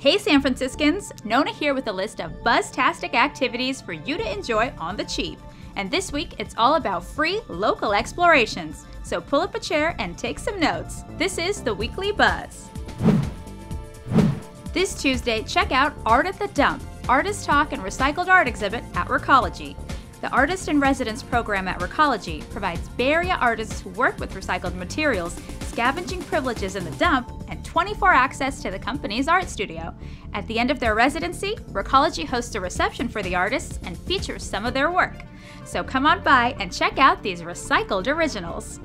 Hey San Franciscans, Nona here with a list of buzztastic activities for you to enjoy on the cheap. And this week it's all about free local explorations. So pull up a chair and take some notes. This is the Weekly Buzz. This Tuesday, check out Art at the Dump, Artist Talk and Recycled Art exhibit at Recology. The Artist in Residence program at Recology provides Bay Area artists who work with recycled materials scavenging privileges in the dump and 24 access to the company's art studio. At the end of their residency, Recology hosts a reception for the artists and features some of their work. So come on by and check out these recycled originals.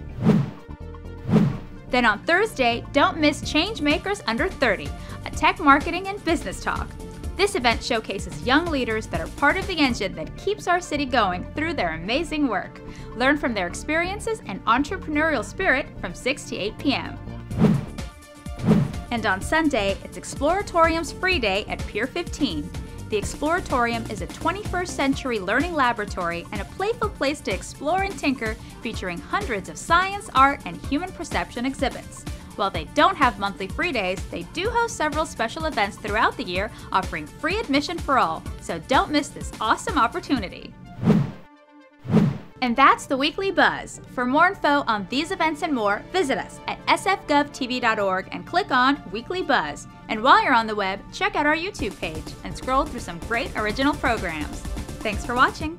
Then on Thursday, don't miss Changemakers Under 30, a tech marketing and business talk. This event showcases young leaders that are part of the engine that keeps our city going through their amazing work. Learn from their experiences and entrepreneurial spirit from 6 to 8 p.m. And on Sunday, it's Exploratorium's free day at Pier 15. The Exploratorium is a 21st century learning laboratory and a playful place to explore and tinker featuring hundreds of science, art, and human perception exhibits. While they don't have monthly free days, they do host several special events throughout the year offering free admission for all, so don't miss this awesome opportunity. And that's the Weekly Buzz. For more info on these events and more, visit us at sfgovtv.org and click on Weekly Buzz. And while you're on the web, check out our YouTube page and scroll through some great original programs. Thanks for watching.